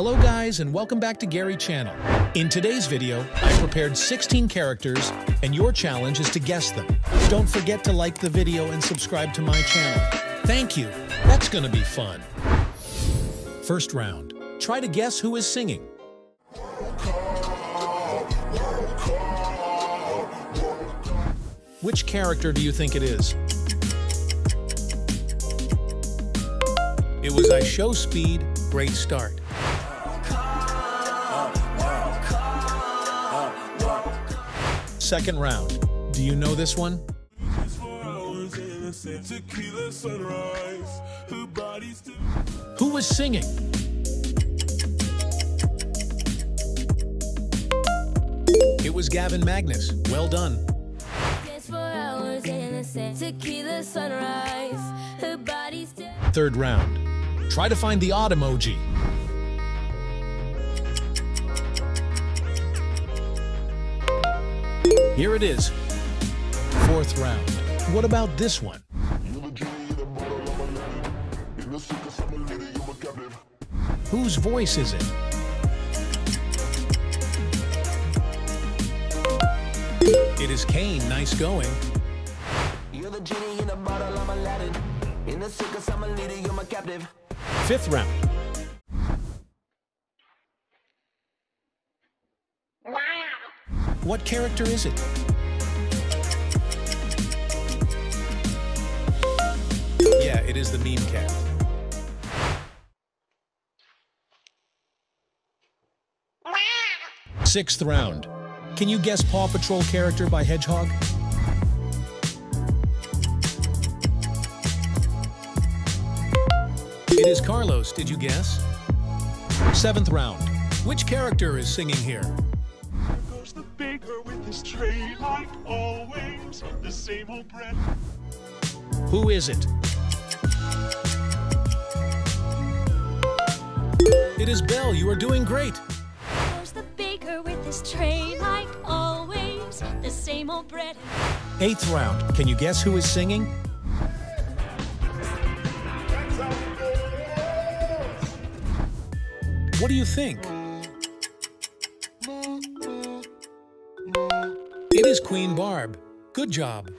Hello guys and welcome back to Garry Channel. In today's video, I prepared 16 characters and your challenge is to guess them. Don't forget to like the video and subscribe to my channel. Thank you. That's gonna be fun. First round. Try to guess who is singing. Which character do you think it is? It was IShowSpeed, Great Start. Second round. Do you know this one? Who was singing? It was Gavin Magnus. Well done. Third round. Try to find the odd emoji. Here it is. Fourth round. What about this one? Whose voice is it? It is Caine. Nice going. You're the genie in a bottle, I'm Aladdin. In the circus, I'm a leader, you're my captive. Fifth round. What character is it? Yeah, it is the meme cat. Sixth round. Can you guess Paw Patrol character by Hedgehog? It is Carlos, did you guess? Seventh round. Which character is singing here? Goes the baker with his tray like always. The same old bread. Who is it? It is Belle. You are doing great. There's the baker with his tray, like always. The same old bread. Eighth round. Can you guess who is singing? What do you think? Is Queen Barb. Good job.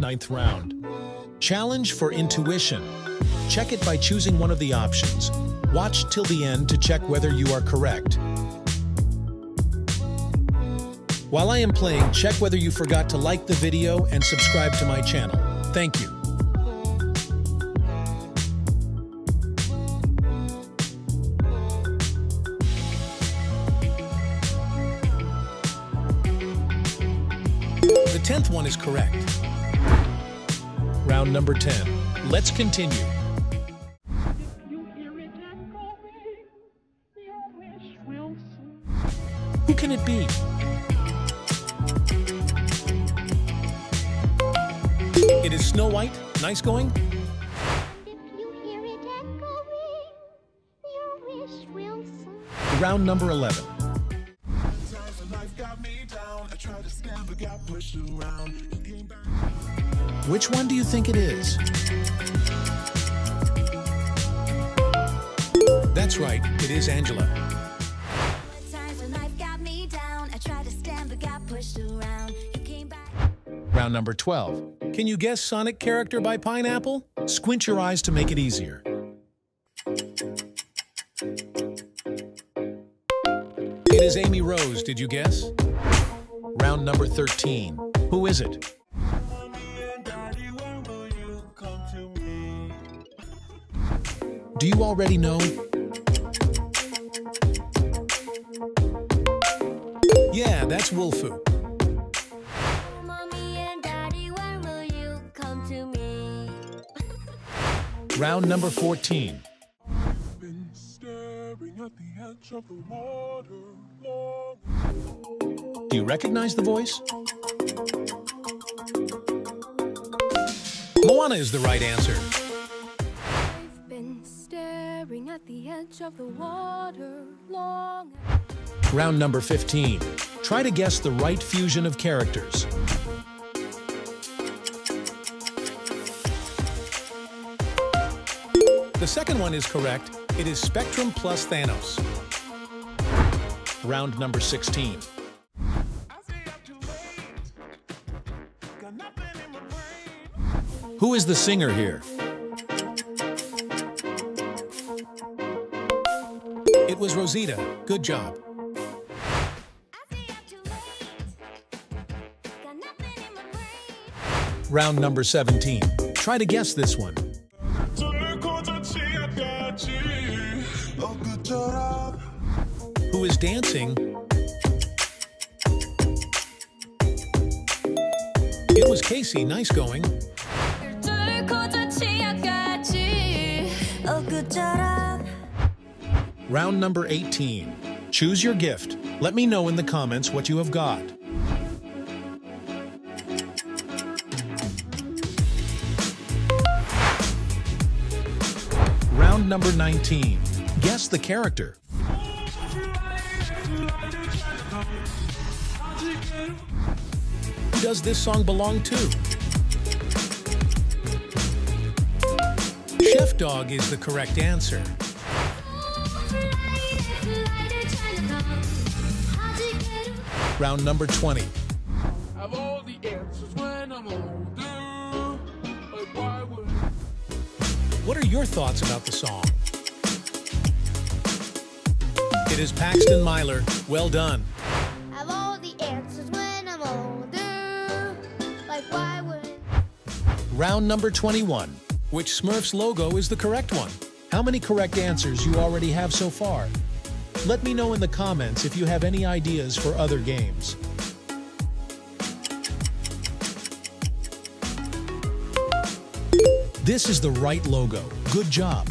Ninth round. Challenge for intuition. Check it by choosing one of the options. Watch till the end to check whether you are correct. While I am playing, check whether you forgot to like the video and subscribe to my channel. Thank you. Tenth one is correct. Round number 10. Let's continue. Who can it be? It is Snow White. Nice going. Round number 11. Which one do you think it is? That's right, it is Angella. Round number 12. Can you guess Sonic character by Pineapple? Squint your eyes to make it easier. It is Amy Rose, did you guess? Round number 13. Who is it? Mommy and daddy, when will you come to me? Do you already know? Yeah, that's Wolfu. Mommy and daddy, when will you come to me? Round number 14. Been staring at the edge of the water long. Do you recognize the voice? Moana is the right answer. I've been staring at the edge of the water long. Round number 15. Try to guess the right fusion of characters. The second one is correct. It is Spectrum plus Thanos. Round number 16. I say I'm too late. Got nothing in my brain. Who is the singer here? It was Rosita. Good job. Round number 17. Try to guess this one. Who is dancing? It was Casey. Nice going. Round number 18. Choose your gift. Let me know in the comments what you have got. Round number 19. Guess the character. Who does this song belong to? Chef Dog is the correct answer. Round number 20. Have all the answers when I'm older. Like, why would What are your thoughts about the song? It is Paxton Myler. Well done. Have all the answers when I'm older. Like why would Round number 21. Which Smurfs logo is the correct one? How many correct answers you already have so far? Let me know in the comments if you have any ideas for other games. This is the right logo. Good job.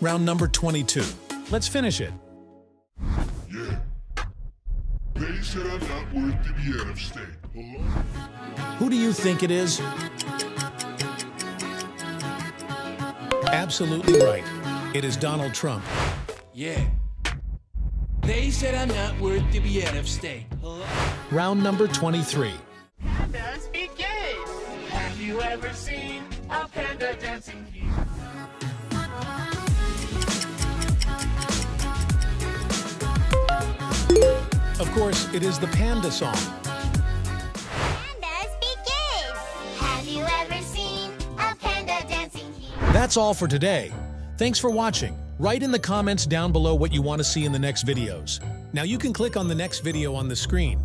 Round number 22. Let's finish it. Yeah. They said I'm not worth to be out of state. Hello? Who do you think it is? Absolutely right. It is Donald Trump. Yeah. They said I'm not worth to be out of state. Hello? Round number 23. pandas be gay? Have you ever seen a panda dancing here? Of course, it is the Panda song. pandas be? Have you ever seen a panda dancing here? That's all for today. Thanks for watching. Write in the comments down below what you want to see in the next videos. Now you can click on the next video on the screen.